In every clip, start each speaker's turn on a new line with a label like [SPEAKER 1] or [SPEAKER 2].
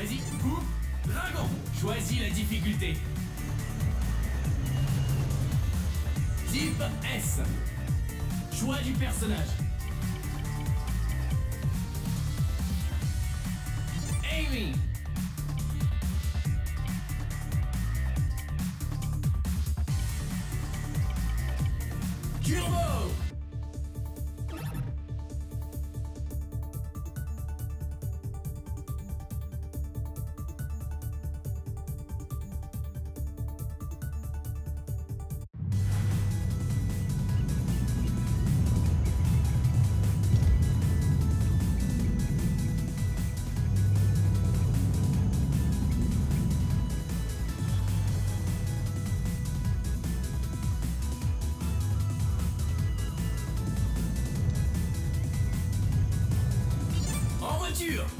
[SPEAKER 1] Choisis coupe, dragon. Choisis la difficulté. Type S. Choix du personnage. Amy. Turbo 你。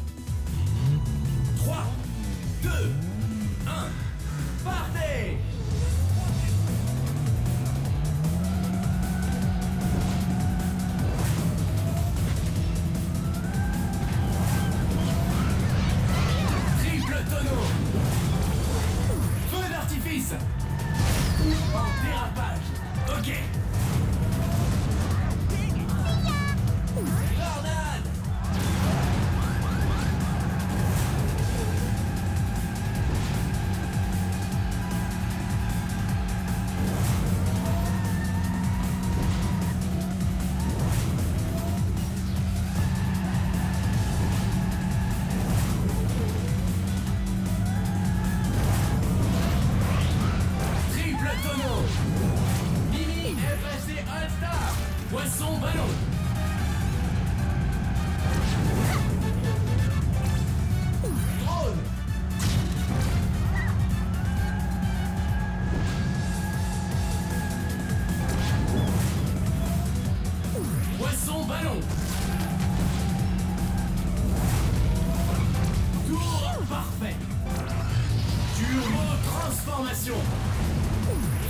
[SPEAKER 1] formation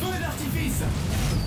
[SPEAKER 1] Feu d'artifice.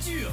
[SPEAKER 1] 剧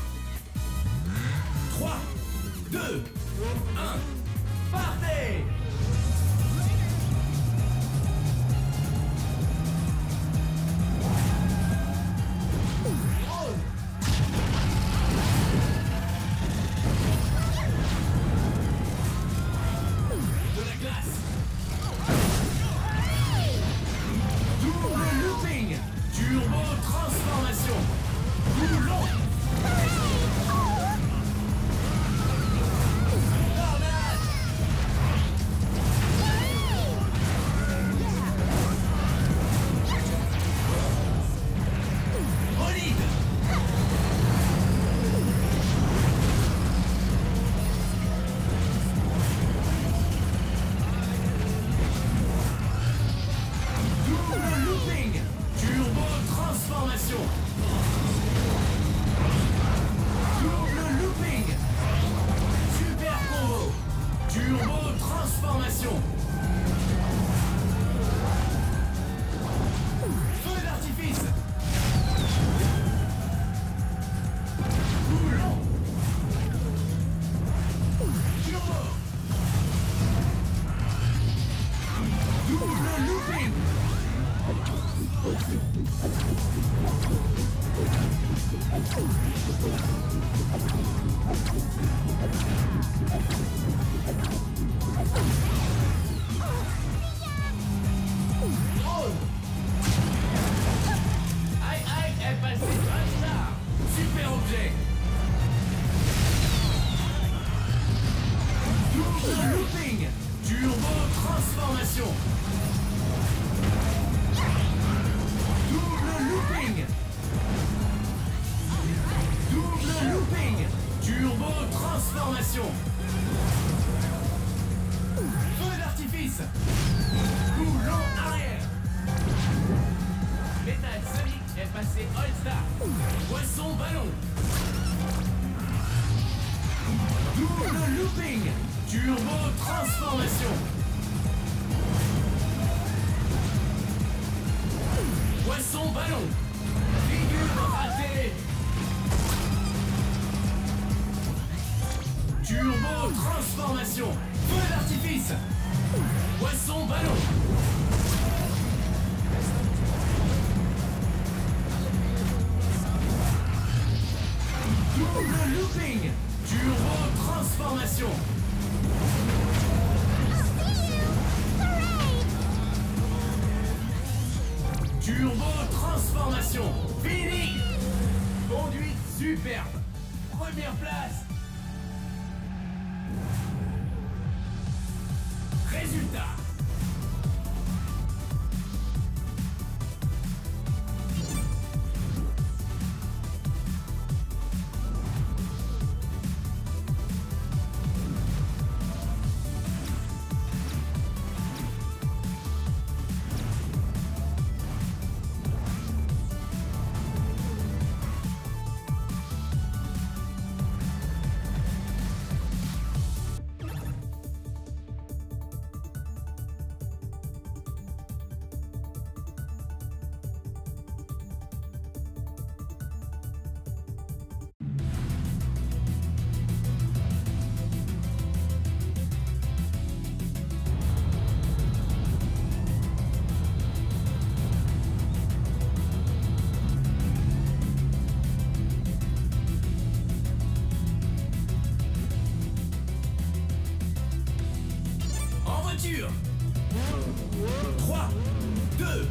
[SPEAKER 1] Double looping. Double looping. Turbo transformation. Feu d'artifice. Coup long arrière. Metal Sonic est passé All-Star. Poisson ballon. Double looping. Turbo transformation Poisson ballon. Figure ratée Turbo transformation. Feu d'artifice. Poisson ballon. Double looping. Turbo transformation transformation Fini. Conduite superbe. Première place. Résultat 3, 2,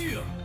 [SPEAKER 1] sûr.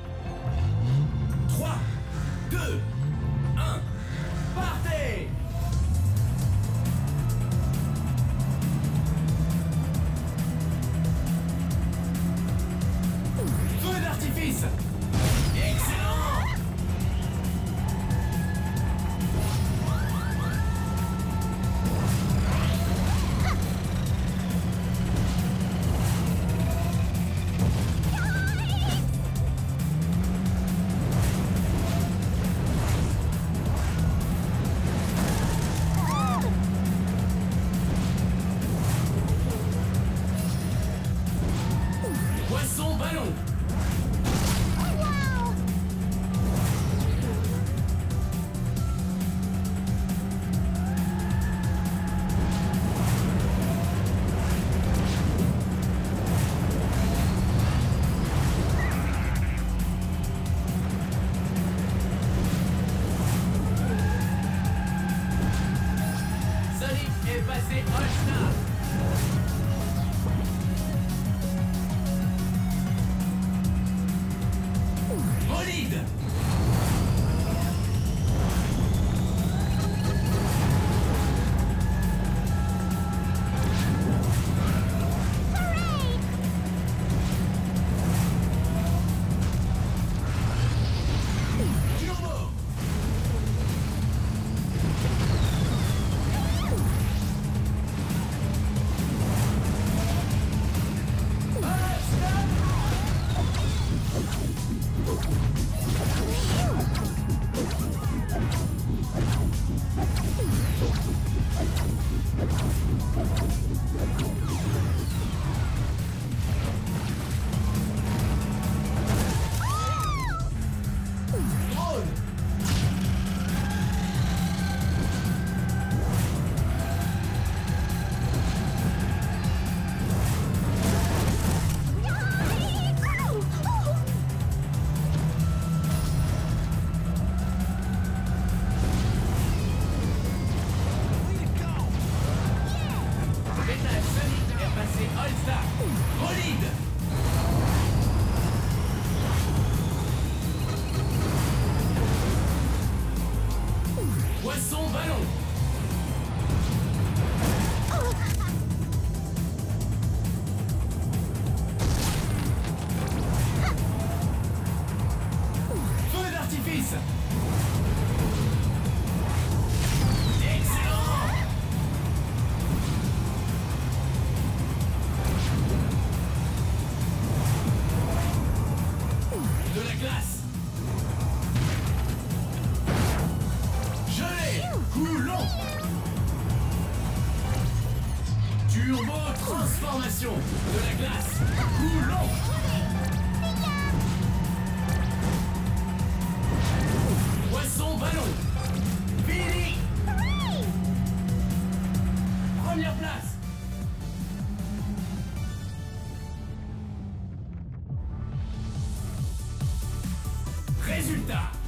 [SPEAKER 1] glace Gelée Coulon Turbo-transformation de la glace. Coulon Poisson-ballon Résultat